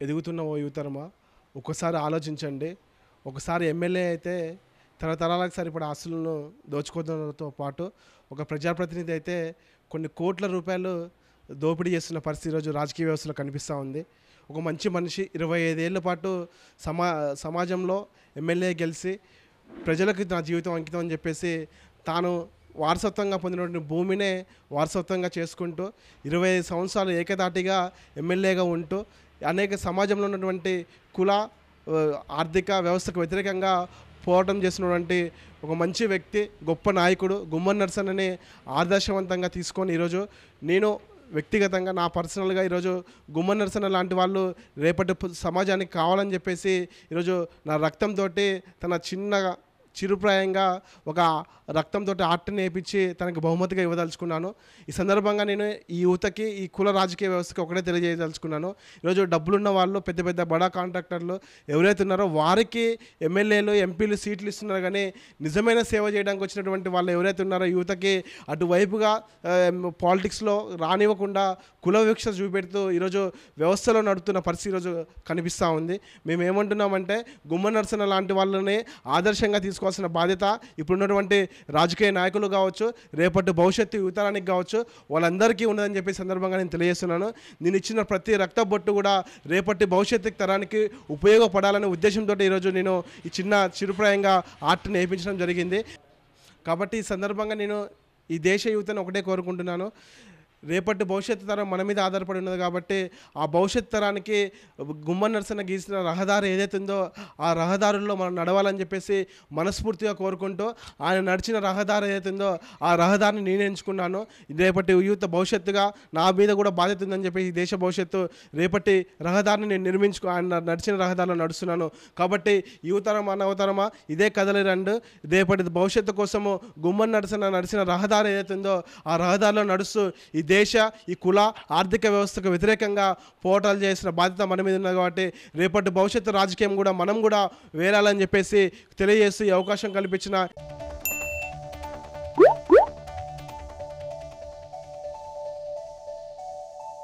ఎదుగుతున్న ఓ యువతరమా? ఒకసారి ఆలోచించండి. ఒకసారి ఎమ్మెల్యే అయితే తరతరాలకు సరిపడే ఆస్తులను దోచుకోవడంతో పాటు ఒక ప్రజాప్రతినిధి అయితే కొన్ని కోట్ల రూపాయలు దోపిడీ చేస్తున్న పరిస్థితి ఈరోజు రాజకీయ వ్యవస్థలో కనిపిస్తూ ఉంది. ఒక మంచి మనిషి ఇరవై ఐదేళ్ళ పాటు సమా సమాజంలో ఎమ్మెల్యే గెలిచి ప్రజలకు నా జీవితం అంకితం అని చెప్పేసి తాను వారసత్వంగా పొందినటువంటి భూమినే వారసత్వంగా చేసుకుంటూ ఇరవై ఐదు సంవత్సరాలు ఏకదాటిగా ఎమ్మెల్యేగా ఉంటూ అనేక సమాజంలో ఉన్నటువంటి కుల ఆర్థిక వ్యవస్థకు వ్యతిరేకంగా పోరాటం చేసినటువంటి ఒక మంచి వ్యక్తి గొప్ప నాయకుడు గుమ్మన్ నర్సన్ ఆదర్శవంతంగా తీసుకొని ఈరోజు నేను వ్యక్తిగతంగా నా పర్సనల్గా ఈరోజు గుమ్మన్ నరసన లాంటి వాళ్ళు రేపటి సమాజానికి కావాలని చెప్పేసి ఈరోజు నా రక్తంతో తన చిన్న చిరుప్రాయంగా ఒక రక్తంతో ఆర్ట్ నేర్పించి తనకి బహుమతిగా ఇవ్వదలుచుకున్నాను. ఈ సందర్భంగా నేను ఈ యువతకి ఈ కుల రాజకీయ వ్యవస్థకి ఒకటే తెలియజేయదలుచుకున్నాను. ఈరోజు డబ్బులున్న వాళ్ళు పెద్ద పెద్ద బడా కాంట్రాక్టర్లు ఎవరైతే ఉన్నారో వారికి ఎమ్మెల్యేలు ఎంపీలు సీట్లు ఇస్తున్నారు కానీ నిజమైన సేవ చేయడానికి వచ్చినటువంటి వాళ్ళు ఎవరైతే ఉన్నారో యువతకి అటువైపుగా పాలిటిక్స్లో రానివ్వకుండా కుల వివక్ష చూపెడుతూ ఈరోజు వ్యవస్థలో నడుతున్న పరిస్థితి ఈరోజు కనిపిస్తూ ఉంది. మేము ఏమంటున్నామంటే గుమ్మ నరసన లాంటి వాళ్ళని ఆదర్శంగా తీసుకోవాల్సిన బాధ్యత ఇప్పుడున్నటువంటి రాజకీయ నాయకులు కావచ్చు రేపటి భవిష్యత్తు యువతరానికి కావచ్చు వాళ్ళందరికీ ఉన్నదని చెప్పి సందర్భంగా నేను తెలియజేస్తున్నాను. నేను ఇచ్చిన ప్రతి రక్త బొట్టు కూడా రేపటి భవిష్యత్తు తరానికి ఉపయోగపడాలనే ఉద్దేశంతో ఈరోజు నేను ఈ చిన్న చిరుప్రాయంగా ఆర్ట్ నేర్పించడం జరిగింది. కాబట్టి ఈ సందర్భంగా నేను ఈ దేశ యువతను ఒకటే కోరుకుంటున్నాను. రేపటి భవిష్యత్తు తరం మన మీద ఆధారపడి ఉన్నది కాబట్టి ఆ భవిష్యత్ తరానికి గుమ్మ నరసన గీసిన రహదారి ఏదైతే ఉందో ఆ రహదారుల్లో మనం నడవాలని చెప్పేసి మనస్ఫూర్తిగా కోరుకుంటూ ఆయన నడిచిన రహదారి ఏదైతే ఉందో ఆ రహదారిని నేను ఎంచుకున్నాను. రేపటి యూత్ భవిష్యత్తుగా నా మీద కూడా బాధ్యత ఉందని చెప్పేసి దేశ భవిష్యత్తు రేపటి రహదారిని నేను నిర్మించుకో ఆయన నడిచిన రహదారిలో నడుస్తున్నాను. కాబట్టి యువతరమా నవతరమా ఇదే కదలి రండు. రేపటి భవిష్యత్తు కోసము గుమ్మని నడిచిన నడిచిన రహదారి ఏదైతే ఉందో ఆ రహదారిలో నడుస్తూ ఈ దేశ ఈ కుల ఆర్థిక వ్యవస్థకు వ్యతిరేకంగా పోరాటాలు చేసిన బాధ్యత మన మీద ఉన్నది కాబట్టి రేపటి భవిష్యత్తు రాజకీయం కూడా మనం కూడా వేలాలని చెప్పేసి తెలియజేస్తూ ఈ అవకాశం కల్పించిన